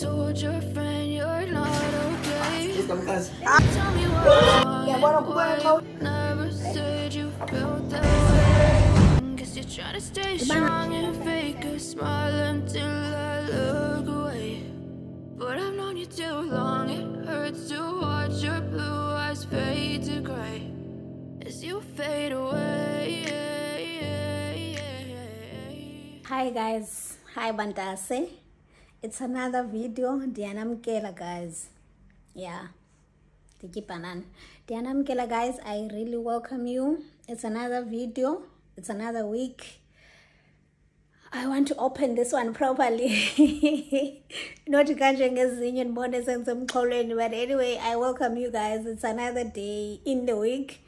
told your friend you're not okay. Ah. Tell me why, Yabona kubona xa why you never said you felt that way. Guess you're trying to stay strong and fake a smile until I look away. But I've known you too long, it hurts to watch your blue eyes fade to gray as you fade away. hi guys hi bantase it's another video. Ndiyanamkela guys. Yeah. Ndikibanana ndiyanamkela guys i really welcome you. It's another video. It's another week. I want to open this one properly. Not kanjengezinye ndibone sengisemxholweni but anyway i welcome you guys. It's another day in the week.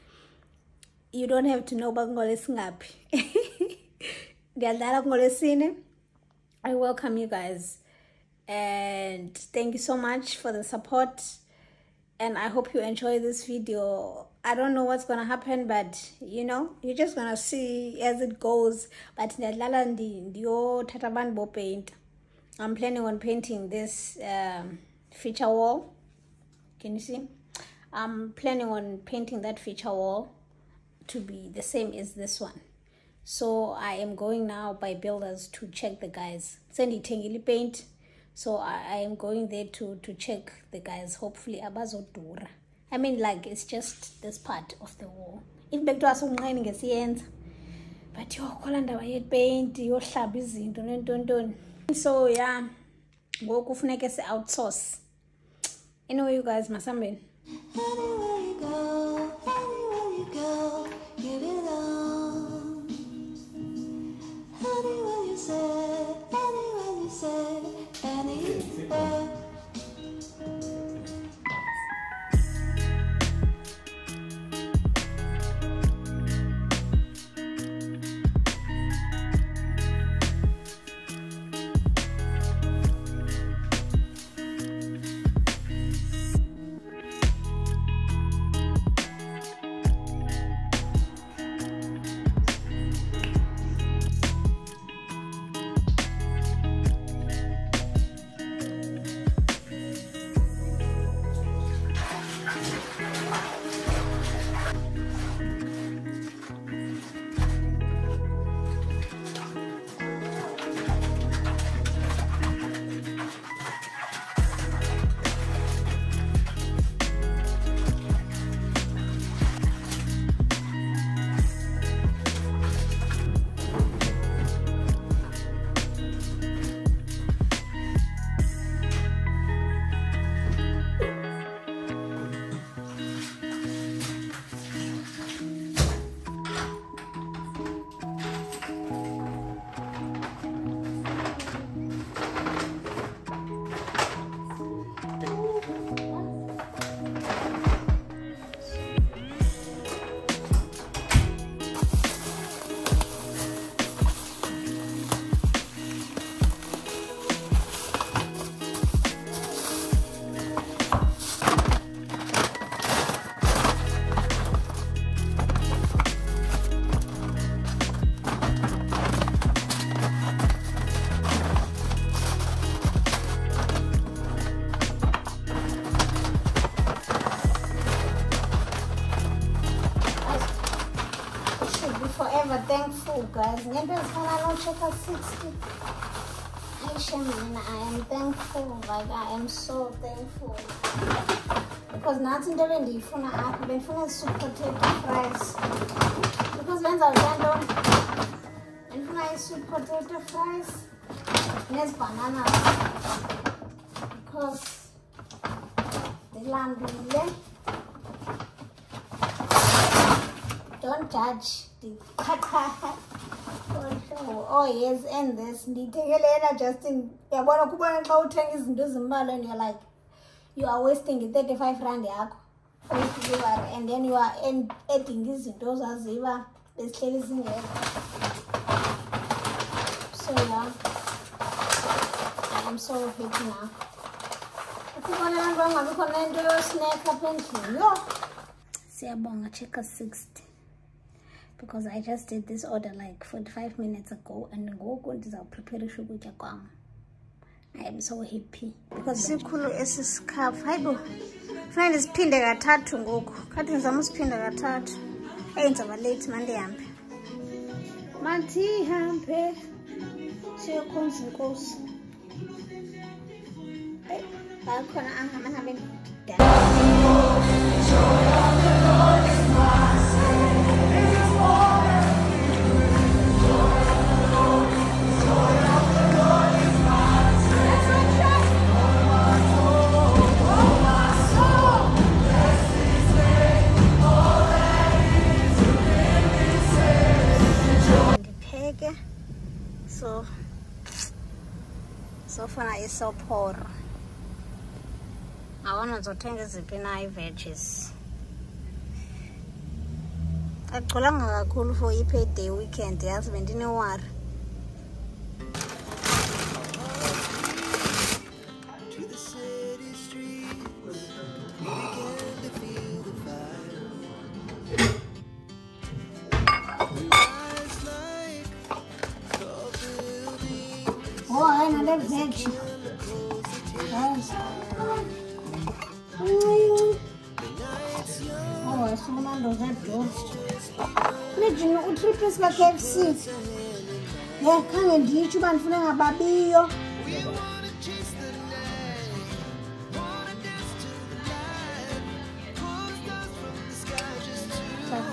You don't have to know uba kungolesingaphi ndiyadlala i welcome you guys and thank you so much for the support. And i hope you enjoy this video. I don't know what's gonna happen but you know you're just gonna see as it goes. But bopainta i'm planning on painting this um, feature wall. Can you see? I'm planning on painting that feature wall to be the same as this one. So i am going now by builders to check the guys. Sendiyithengile paint so I, am going there to to check the guys. Hopefully abazodura. I mean like it's just this part of the wall if bekuthiwa sunqeni ngesiyenza but yo khola ndaba yepaint yohlaba izinto nentontoni. So yeah ngoku funeke si-outsource. Anyway you guys masambeni. Anywhere you go, anywhere you go, Amém. Forever thankful guys. Ngento ezifana nocheka 60 Aisha mina i am thankful. Like i am so thankful. Because nathi into ebendiyifuna apha bendifuna ii-sweet potato fries because benza lento bendifuna ii-sweet potato fries nezibhananas because ndilambile don't judge oh yes and this ndiyithengelela justin uyabona kubona xa uthenga izinto ezimbalwa and you're like you are wasting i-thirty-five rand yakho. And then you are adding izinto ozaziyo uba bezihleli zingekho. So yeah. I'm so happy now. Ukubona abantu bangabikho apha endlini yho siyabonga cheka 60 because i just did this order like 45 minutes ago and ngoku ndizawupreparisha ukutya kwam. I I'm so happy. Because sikhulu esi sikhafu hayi bo funeka ndisiphinde kathathu ngoku. Khathi ndizama usiphinda kathathu. Eyi ndizawuba leyithi mandihambe mandihambe siyokhonza inkosi. Hayi khona angamangabe ndipheke sofuna isophoro awona ndizothenga iziphi na ii-veggies? Akugcwalanga kakhulu for i-payday weekend yazi bendinewari Yeah, Kanye ndicho bani funa ngababiyo.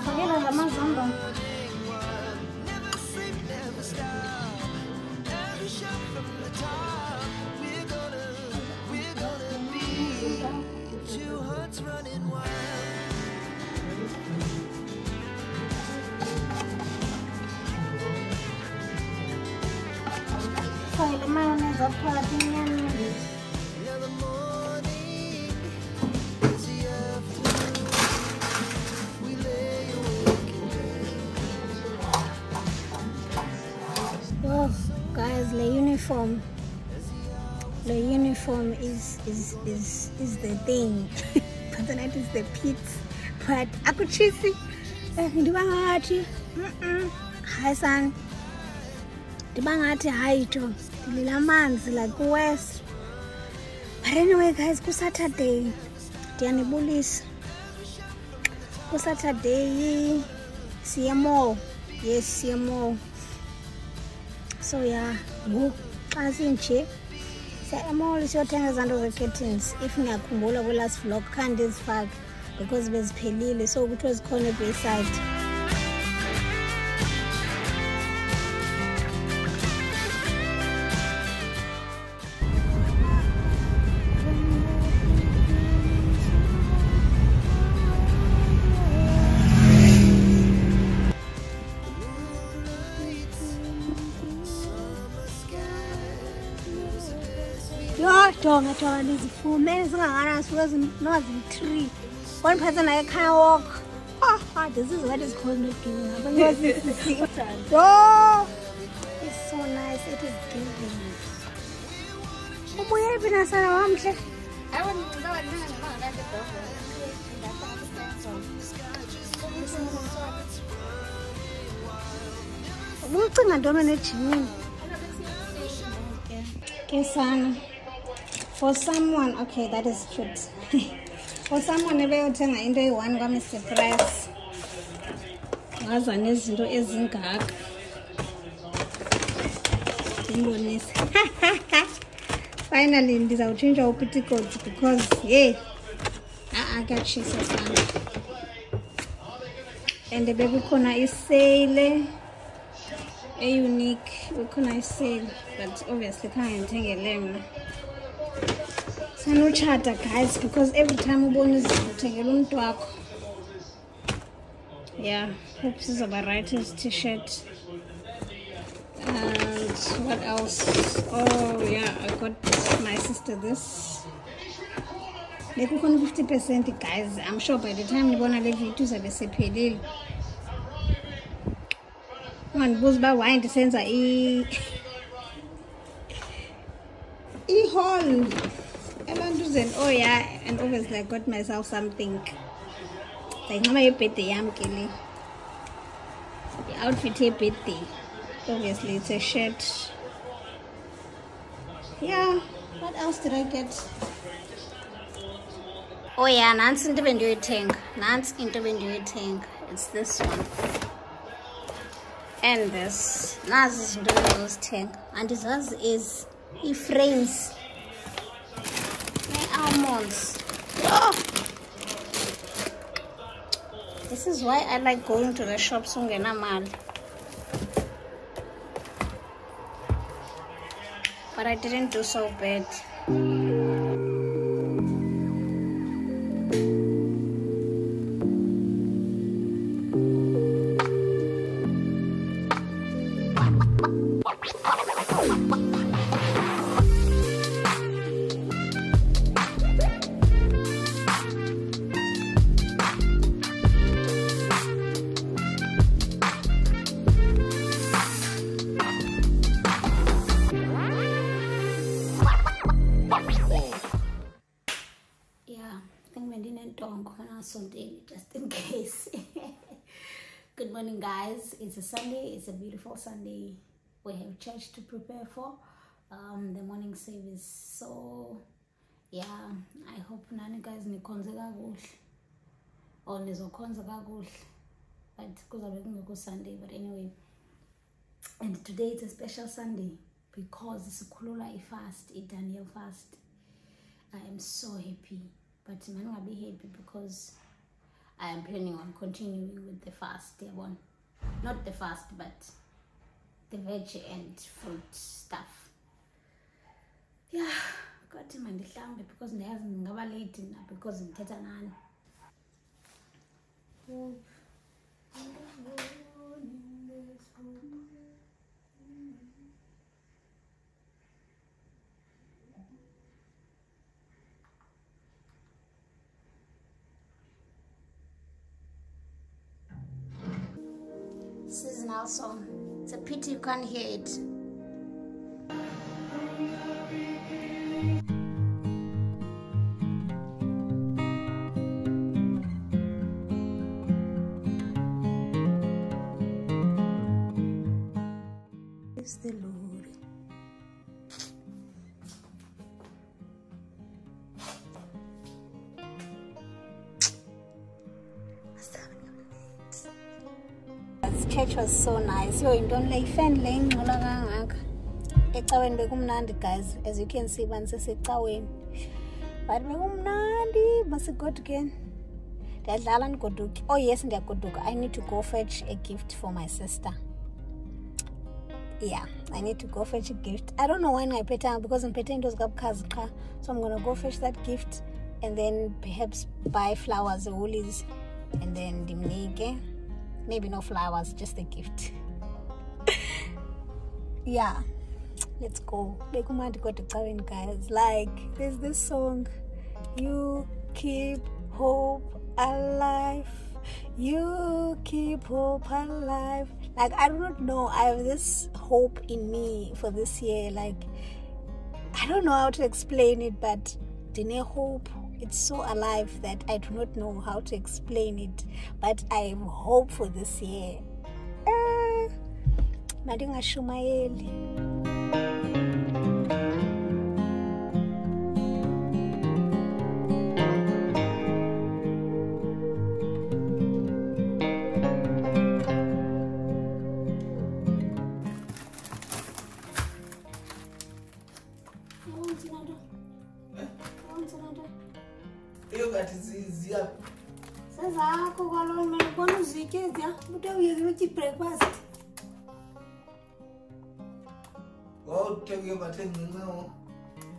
Fakela ngamazamba. Running wild Oh, guys, the uniform. The uniform is is is is the thing. but the night is the pit. But akuchisi. Eh. Mhm. Hi son. Ndiba ngathi hayi jo. Ndilila amanzi like west. But anyway guys, ku Saturday ndiyanibulisa. Ku Saturday siye mall. Yes, siye mall. so ya ngoku xa sinje siya emall siyothenga izanto ze-curtains if ngiyakhumbula kwi-last vlog khange ndizifake because beziphelile so kuthiwe zikhona ebayside yho jonga jonga ndizifume zingakanani suke noba ziyi-three one person I can't walk oh, this is what is called not giving up because it's the so nice it is giving. Ubuye phi nasana wamhle? Ubucinga ntoni nejimini ke sana for someone okay that is cute. For someone ebeyothenga into eyi-one kwamr price waza nezinto ezingaka. Ndimbonise finally this I will change our ndizawutshintsha upitikots because yeah i, ye a-a kuyatshisa sana. And bekukhona iseyile eunique bekhona iseyile but obviously can't khange ndithengele mna sanutshata guys because every time ubona izinto uthengela umntu wakho yeah hope sizoba right as t-shirt. And what else? Oh yeah i got my sister this. Bekukhona 50 percent guys. I'm sure by the time nibona le video izabe sephelile ungandibuza uba why ndisenza i-hall ebantuzeni oh yeah and obviously i got myself something. Like ndayinxiba yebirthday ke le. I-outfit yebirthday obviously it's a shirt. Yeah what else did i get? Oh yeah nansi into bendiyoyithenga nansi into bendiyoyithenga it's this one. And this. Nazi izinto endizozithenga andizazi is ii-frames nee-almonds oh! Ah! this is why i like going to the shops ungenamali but i didn't do so bad It's a Sunday. It's a beautiful Sunday. We have church to prepare for um, the morning service. So, yeah, I hope nani guys nikhonze kakuhle or nizokhonza kakuhle. But kuzabe kungekho Sunday. But anyway, and today it's a special Sunday because sikhulula ifast, i-Daniel fast. I am so happy. But man, I'll be happy because I am planning on continuing with the fast. yabona. Not the fast, but the veg and fruit stuff. Yeah, got him and the because ndayazi ngingaba late na because ngithetha nani. It's a pity you can't hear it. Nice. Yo, yintoni le ifan le ingxola kangaka. Ecaweni bekumnandi guys. As you can see banisesecaweni. But bekumnandi masigodukeni. Ndiyadlala ndigoduke. Oh yes, ndiyagoduka. I need to go fetch a gift for my sister. Yeah, I need to go fetch a gift. I don't know pay time because I'm paying those gabkazi qha. So I'm gonna go fetch that gift and then perhaps buy flowers, woolies, and then dimnike. Maybe no flowers, just a gift. Yeah, let's go. Guys. Like, there's this song, You Keep Hope Alive. You keep hope alive. Like, I do not know. I have this hope in me for this year. Like, I don't know how to explain it, but Dine hope it's so alive that I do not know how to explain it. But I have hope for this year. malingashumayeli. Kati encincewo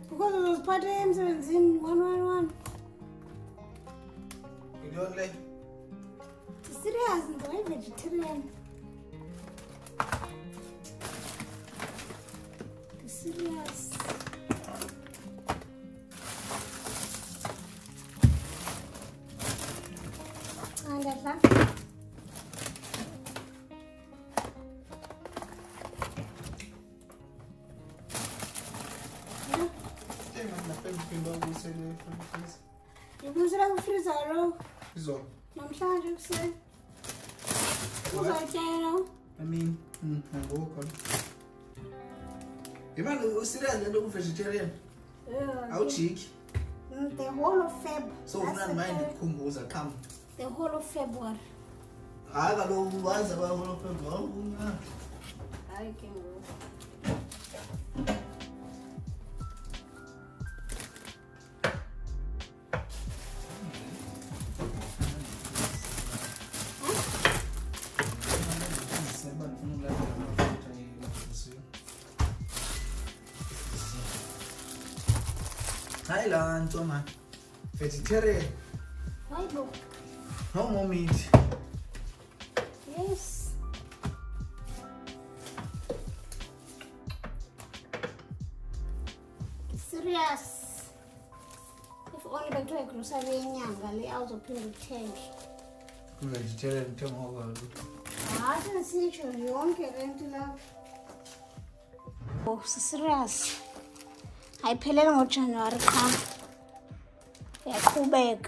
because uzoziphatha emsebenzini one one one. Yintoni le serious ndiwayi-vegetarian serious Imagina, o cereal anda com vegetariano. Ao chique. Hum, The whole of February. So not mind kumbuza come. The whole of February. Haka lo o kwa whole of February. Hayi ke ngoku. Laa man vegetarian. Hayi bo no more meat. Yes. Serious. If only bekuthiwa igrosari yenyanga le awuzophinda uthenge vegetarian mthengokalo hayi sensitsho yonke le nto lapha oh siserious აი ფელენ ორ ჯანვართან. ეკუბეკ.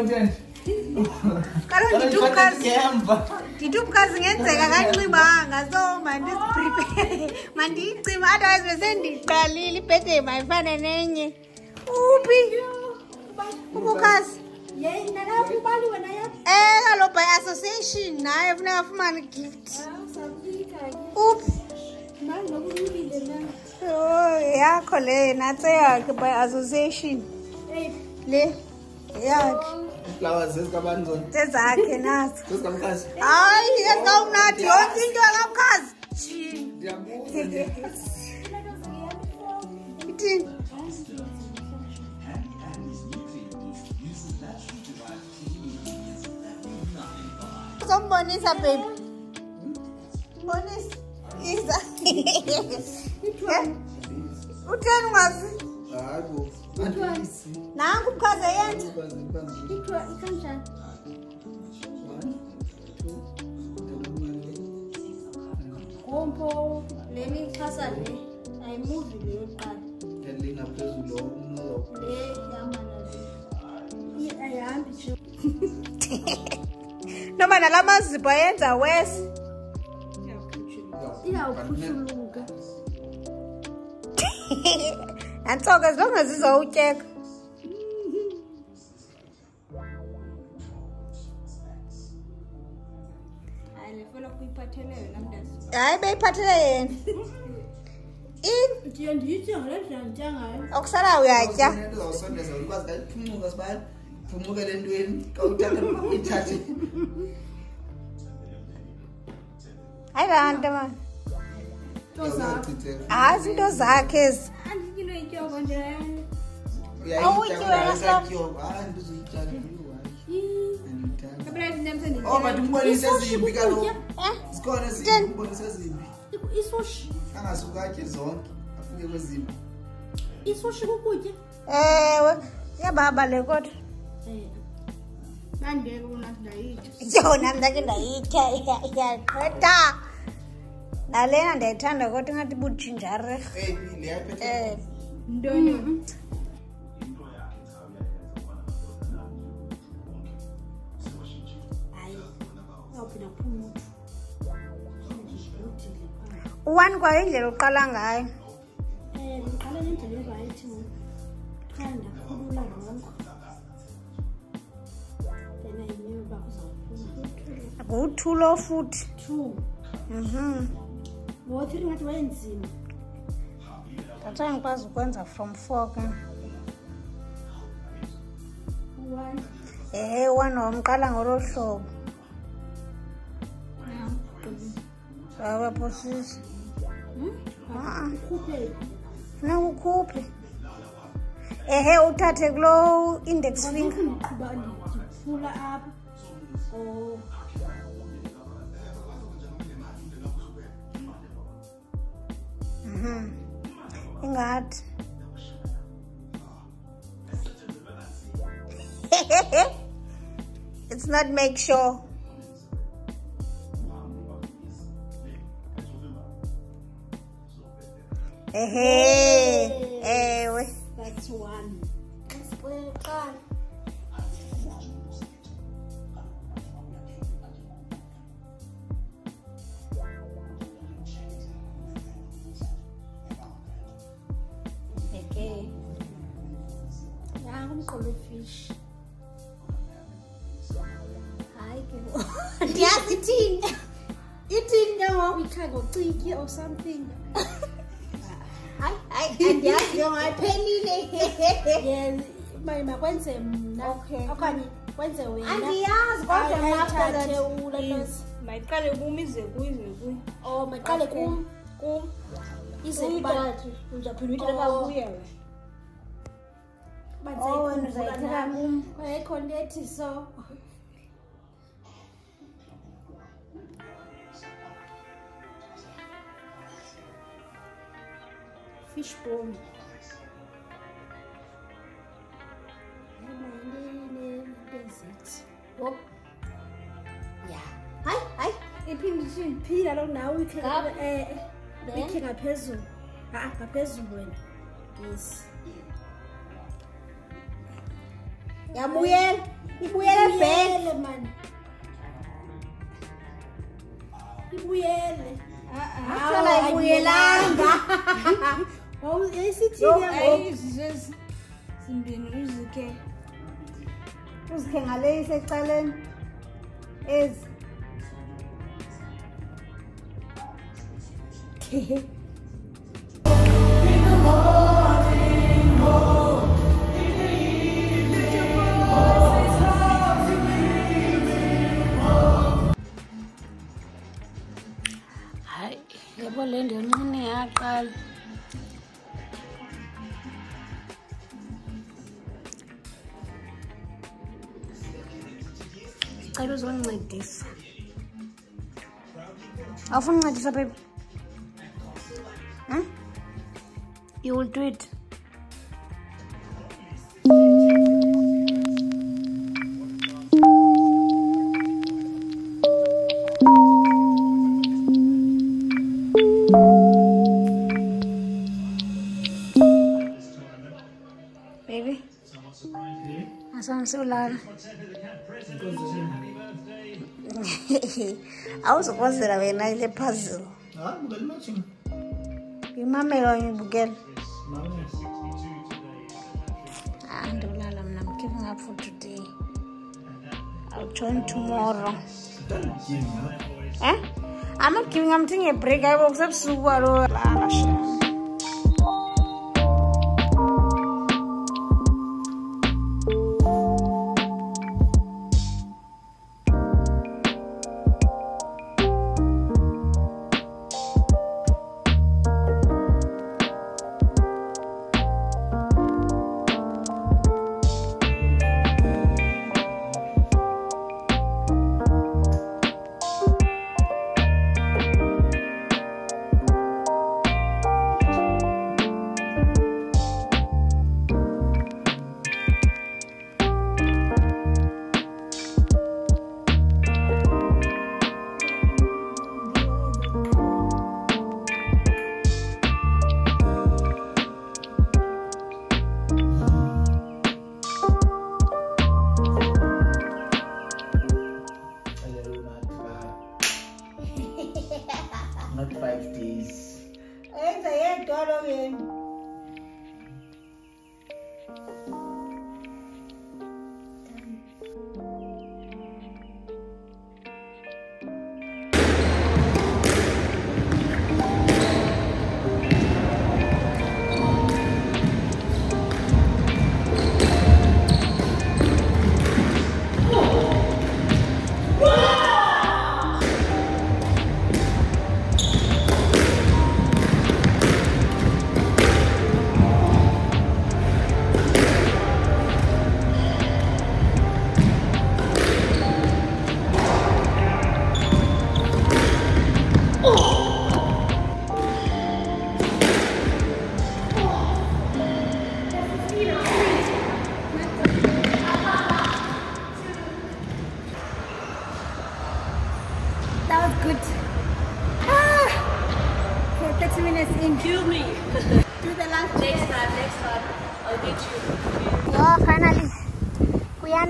Content. Ngenzeka kanxibanga so mandiziprepare mandiyicima otherwise besendiqalile ibhede mayifane nenye. Uphi? Ubukhazi eh kaloku by association naye funeka afumane igift uphi? Yakho le natse yakhe by association. Le yakhe lawa zezikwabantoni ezakhe nazo. Zezikamkhazi hayi ezikawumnadi yonke into yakamkhazi ithini? Uzombonisa baby. Mbonisa. Iza. Utheni ungazi hayibo nangu mkhazi eyenza ikanjani kompho lena ixhasa le ayimuvi le yokuqala. Lelingaphezulu le yamana ayihambi nje. Noma nala mazipho ayenza wese iyawuphushuluka antsoka as long as izowutyeka hayi beyiphathele yena. Ndiye ndiyitye ngale ndlela nditya ngayo. Okusala uyatya. Uzawusondeza ukwazi kaliphumuka sibana phumukele entweni kawuthathe uyithathe hayi laa nto mani hayi ziinto zakhe ezi into ityoko ndiyayani isushi angasukatye zonke afike kwezimbi isushi kukutya ewe iyababa le kodwa. Eh. Bandeke unathi ndayitya yona mndake ndayitya iyaqeda nalena ndiyayithanda kodwa ingathi butshintshare ntoni mm-hmm. one kwayo indlela oqala ngayo. Ndiqala ngendlela erayithi qha ndakhulula rongo then ayinyeo uba kuzawuphuma nguthulo futhi. Two. Mm-hmm. Wo three ngathi wayenzima thatha ndikwazi ukwenza from four ke. One ehe uwani wamqala ngolo hlobo. Ah, ukhuphe funeka ukhuphe ehe uthathe kulo index finger. Ndifuna ingathi it's not make sure. Ehe ewe that's one something. Hayi andiyaziyo ngaphelile yes makwenze mna. Okanye kwenze wenaandiyazi kodwaathathe ulalosi mayiqale kum ize kuyize kuyo o oh, mayiqale kum. kum. Ize kubathi uzaphinda uyithatha oh. kuye wena oh, uba ndizayithatha kum. Ayikho nto ethi so fish bone ezithi Oh. ya hayi hayi iphindithini phila lo nawe eh Then? ikhe ngaphezulu ha ngaphezulu wena yes. Yabuyela ibuyele back ibuyele man ibuyele Ahlala ibuyelanga yayisithile hayi zizezi zimbini uzikhe uzikhe ngale isecaleni ezi hayi yabo le ndiyonqine yaqala cela uzondincedisa awufuna uncedisa baby Hmm? you survive? Huh? You will do it baby asangisiulala awuzokwazela wena ile puzzle. Hayi, bukela imatching. imamela wenye ibukela Mama. Ah, ndolala mna i'm not giving up for today. I'll join tomorrow. Don't give me. eh? I'm not giving i'm taking a break. Ayibo kusebusuku alo lala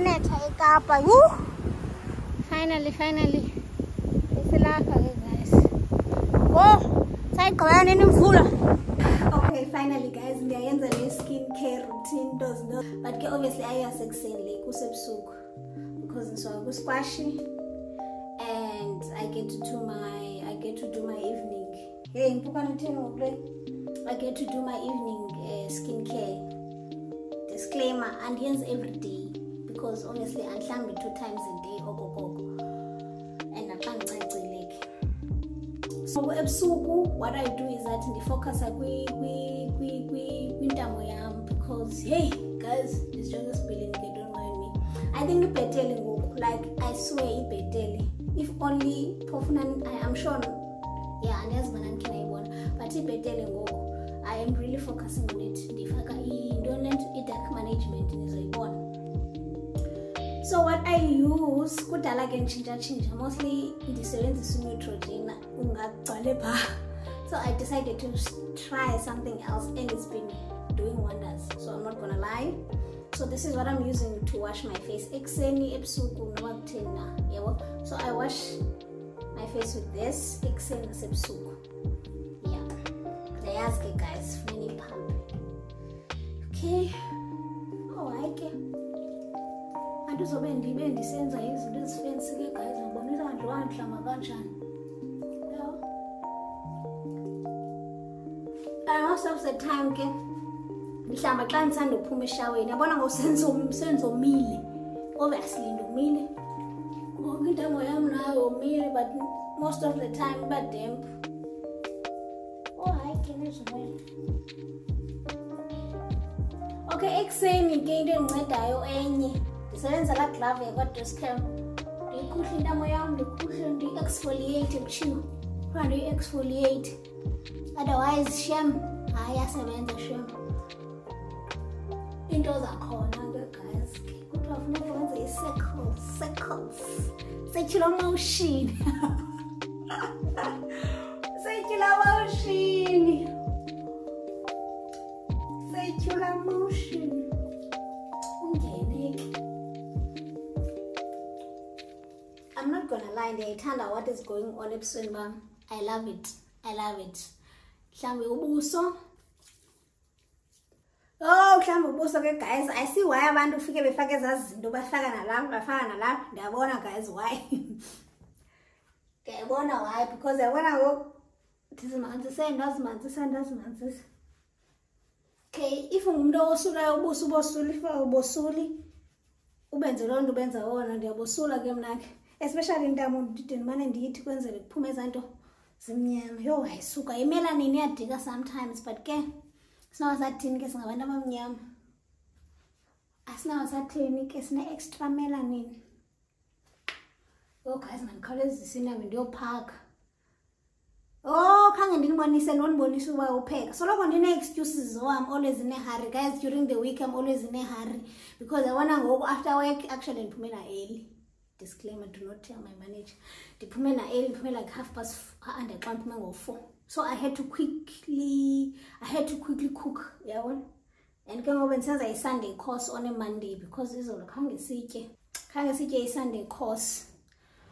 kuyanetha ekapa wu finally finally. Isilapha ke guys. wo sayigqibana nini imvula okay finally guys. Ndiyayenza le skin care routine nto zinto but ke obviously ayiyasekuseni le kusebusuku because ndisuka kwiskwashi and i get to do my i get to do my evening. Hey mpukana theni ngokule i get to do my evening uh, skin care disclaimer andiyenzi every day because honestly andihlambi two times a day okokoko. And naxa ndicacile ke. So ebusuku what i do is that kwi- kwintamo yam because hey guys it's just spilling ke don't mind me. I think ibhetele ngoku like i swear ibhetele. If only phofuna I- i'm sure yeah andiyazi ubana ndikhe nayibona but ibhetele ngoku i am really focusing on it. Ndifaka intoni le nto i-dark management nizoyibona so what i use kudala ke nditshintshatshintsha mostly ndisebenzisa uNeutrogena ungagcwale phaa so i decided to try something else and it's been doing wonders. So i'm not gonna lie. So this is what i'm using to wash my face. Ekuseni ebusuku noba kutheni na yabo so i wash my face with this ekuseni nasebusuku. Yeah. Ndiyayazi ke guys funeni iphambe okay. Oh hayi ke andizobe ndibe ndisenza izinto ezifensi ke guys ngibonisa nje wandihlamba kanjani? Yabo and most of the time ke ndihlamba xa ndisanda uphuma eshaweni. Yabona ngosenzomile obviously ndomile ngoku intamo yam nayo omile but most of the time iba demp oh hayi ke nezimele. Okay ekuseni ke into endincedidayo enye. Ndisebenzisa laa glove yakwadoscam. Ndiyikhuhle intamo yam ndikhuhle ndi-exfoliate kutshiwo kuthiwa ndiyi-exfoliate otherwise shem hayi yasebenza shem. Into zakhona ke guys. Kuthiwa funeka wenze i-circles circles. Circular motion lie ndiyayithanda what is going on ebusweni bam. I love it. I love it. Mhlawumbi ubuso. Oh mhlawumbi ubuso ke guys. I see why abantu ufike befake ezaa zinto bafaka nalapha bafaka nalapha ndiyabona guys why? Ndiyayibona why? Because yabona ngoku ndizimanzise ndazimanzisa ndazimanzisa. Okay if ungumntu owosulayo ubuso ubosuli if ubosuli ubenze loo nto ubenza wona. Ndiyabosula ke mna ke especially intamo ndimane ndiyithi kwenzele kuphume ezaa nto zimnyama. Yho ayisuka imelanini iyadika sometimes but ke sinawasathini ke singabantu abamnyama? Asinawasathini ke sine-extra melanini oh guys mandikhawulezisa intambi ndiyophaka. Oh khange ndinibonise ndondibonise uba upheka. Soloko ndine-excuses zowam always inehurry. Guys during the week i'm always inehurry because yabona ngoku after work actually ndiphumela early disclaimer do not tell my manager. Ndiphumela early ndiphume like half past and ndiyaxa ndiphume ngo-four. So i had to quickly i had to quickly cook yabona and ke ngoku bendisenza i-sunday course on a monday because izolo khange sitye khange sitye i-sunday course.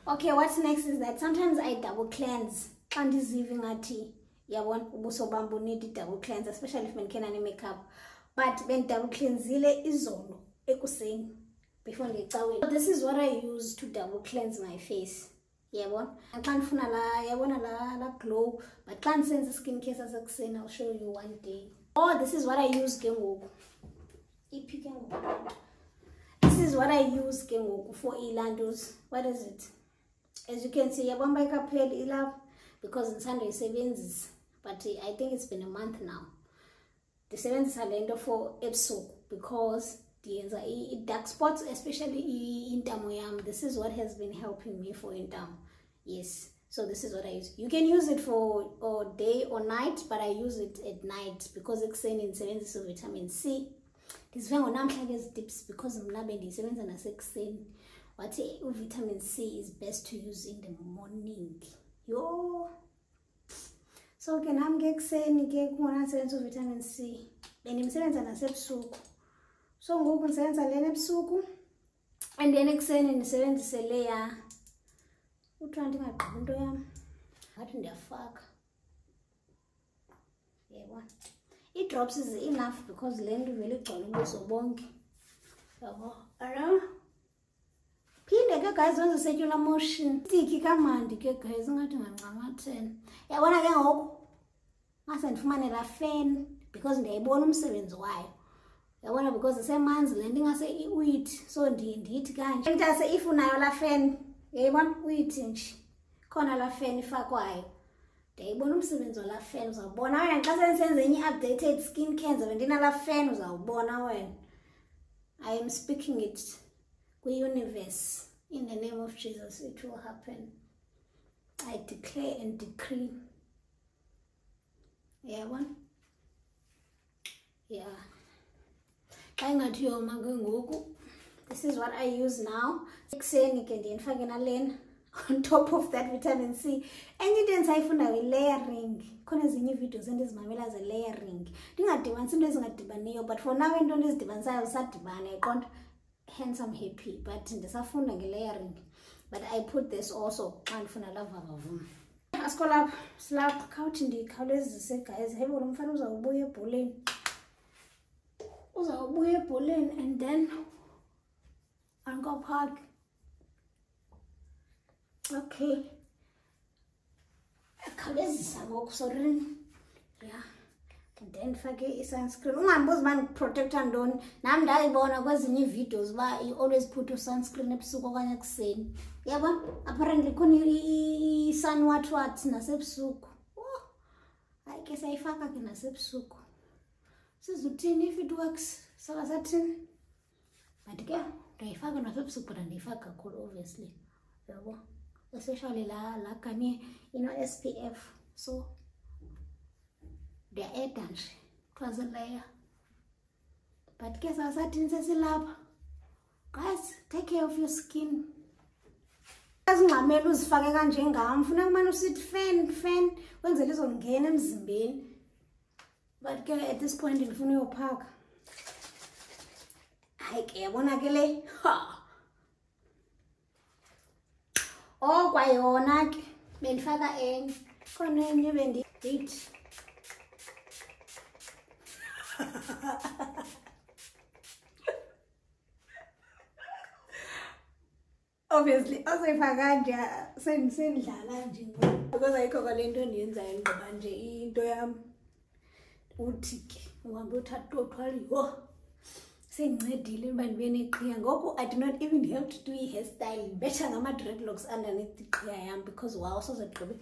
Okay what's next is that sometimes i double cleanse. Xa ndiziva ingathi yabona ubuso bam bunid i-double cleanse especially if bendikhe nane-makeup but bendidouble cleansile izolo ekuseni before so this is what i use to double cleanse my face. Yabona xa ndifuna la yabona la, la glow but xa ndisenza i-skin care i'll show you one day. Oh this is what i use ke iphi ke ngoku? This is what i use ke for ilantos what is it? As you can see yabona uba ikapheli ilapha because ndisandoyisebenzisa but i think it's been a month now. Ndisebenzisa le nto for ebusuku because i-dark spots especially in yam this is what has been helping me for intamo yes. So this is what i use. You can use it for or day or night but i use it at night because ekuseni ndisebenzisa uvitamin c. Ndizive ngonamhla ke ezi-tips because mna bendiyisebenza nasekuseni. Wathi uvitamin c is best to use in the morning. Yho so nam ke ekuseni ke kungona ndisebenzisa uvitamin c. Bendimsebenza nasebusuku so ngoku ndisebenza lena ebusuku and then ekuseni ndisebenzise leya. Kuthiwa ndingagqibi into yam ngathi ndiyafaka. Yebo. Ii-drops zi-enough because le nto vele igcwele ubuso bonke. Yabo. Alo phinde ke guys wenze circular motion. Stiki kamandi ke guys ingathi ngancamathela yabona ke ngoku ngase ndifumane laa fan because ndiyayibona umsebenzi wayo yabona because isemanzi le nto ingase iwit so ndiye ndiyithi kanje. Ntase if unayo laa fan uyayibona uyithi nje. Khona laa fan ifakwayo. Ndiyayibona umsebenzi walaa fan uzawubona wena. Xa sendisenze enye i-updated skin care bendinalaa fan uzawubona wena. I am speaking it kwi-universe. In the name of jesus it will happen. I declare and decree. Yabona? Yeah xa ingathi yoma ke ngoku this is what i use now. Ekuseni ke ndiye ndifake nalena on top of that vitamin c. Enye into endisayifundayo yi-layering. Khona ezinye iividios endizimamela ze-layering. Ndingadibanisi into ezingadibaniyo but for now into endizidibanisayo zisadibana iqonda hence i'm happy but ndisafunda nge-layering. But i put this also xa ndifuna lavavavum asikolapha silapha khawuthi ndikhawulezise guys. Hebo lo mfana uzawubuya ebholeni uzawubuya ebholeni and then andikophaki okay. Khawulezisa ngoku sorini ya and then ndifake i-sunscreen. Ungambuzi uba ndiprotecta ntoni? Nam ndayibona kwezinye ii-videos uba i-always put usunscreen ebusuku okanye ekuseni. Yabona? Apparently khona i-sun what nasebusuku. Oh, hayi ke sayifaka ke nasebusuku sizuthini if it works. Sakasathini but ke ndiyayifaka nasebusuku but andiyifaki kakhulu obviously. Yabo especially la la kanye ino-s p f. So ndiya-eda nje. Kuthiwa zileya. But ke sasathini sesilapha. Guys take care of your skin. Ezingxamele uzifake kanjengam funeka kumane usithi fan fan kwenzela izongena emzimbeni but ke at this point ndifuna uyophaka. Hayi ke yabona ke le? Ha! Oh kwayona ke bendifaka enye. Khona enye bendiyithi obviously azoyifaka nje sendidlala nje. Because ayikho kwale nto endiyenzayo ngoba nje into yam uthi ke uhambe uthatha tothwala yho sendincedile uba ndibe neqhiya. Ngoku i do not even have to do i-hairstyle. Betha ngama-dreadlocks underneath iqhiya yam because wow sozegqibe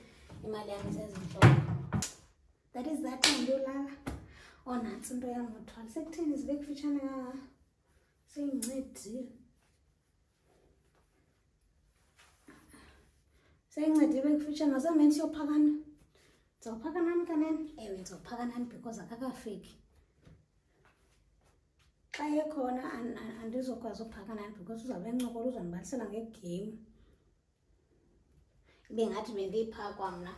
imali yam isezintloko. That is that mandiyolala oh nantsi into yam ngothwala sekutheni zibe kufitshane kanga seyincedile seyincedile bekufitshane asameni siyophakana ndizawuphakanani kanene ewe ndizawuphakanani because akakafiki. Xa ekhona an- an- andizokwazi uphakanani because uzawube encokola uzondibalisela ngegame ibe ngathi bendiyiphakwa mna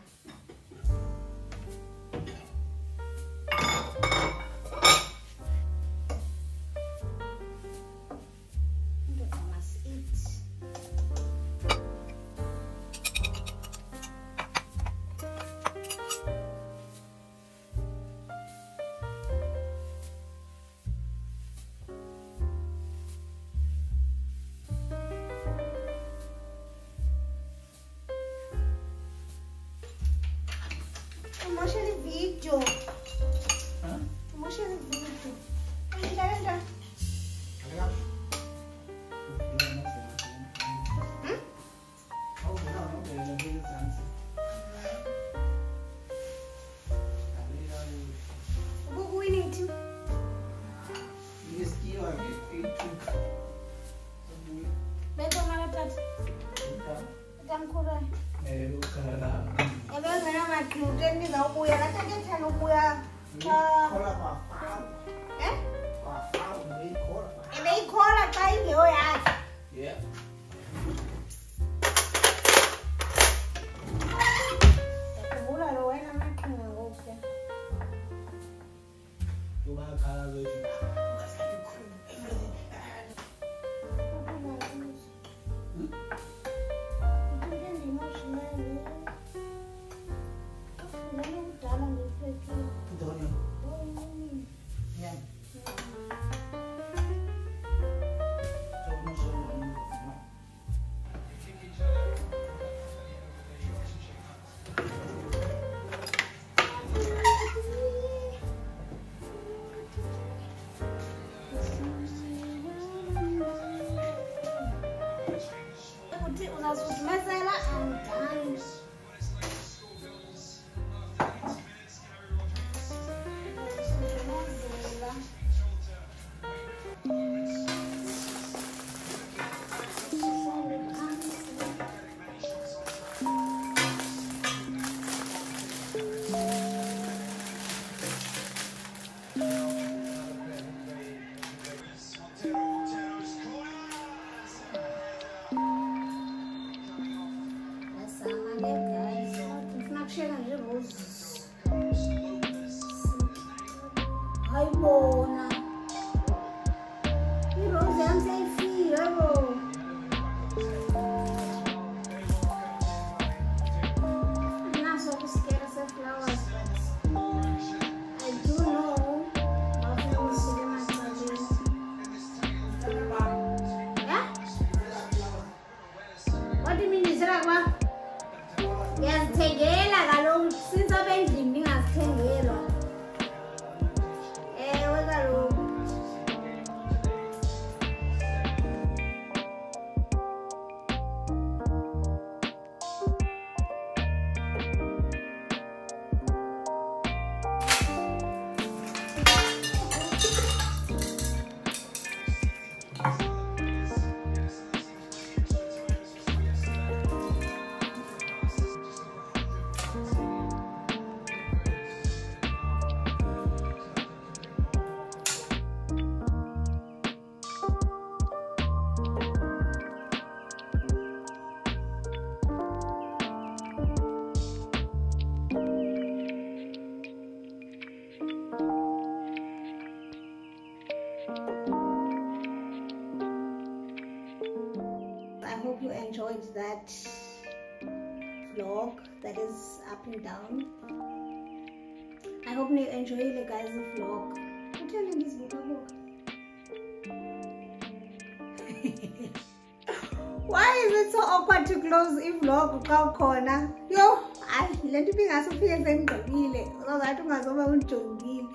close i-vlog xa ukhona? Yo, hayi le nto ibingase ufike sengigqibile. Uzawuzathi ungazobe undijongile.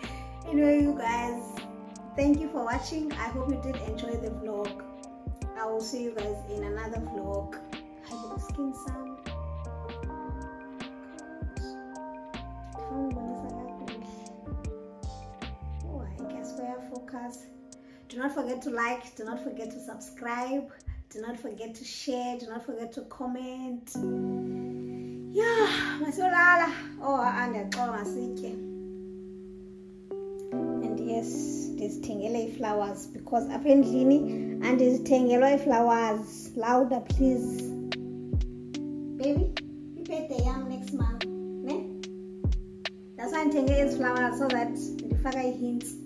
Anyway, you guys, thank you for watching. I hope you did enjoy the vlog. I will see you guys in another vlog. Have a skin sun. Oh. Do not forget to like, do not forget to subscribe, do not forget to share, do not forget to comment. Yeah, masolala. Oh, sitye. And yes, ndizithengele ii-flowers because apha endlini andizithengelwa ii-flowers. Louder, please. Baby, i-birthday yam next month, ne? That's why ndithenge ezi flowers so that ndifaka ii-hints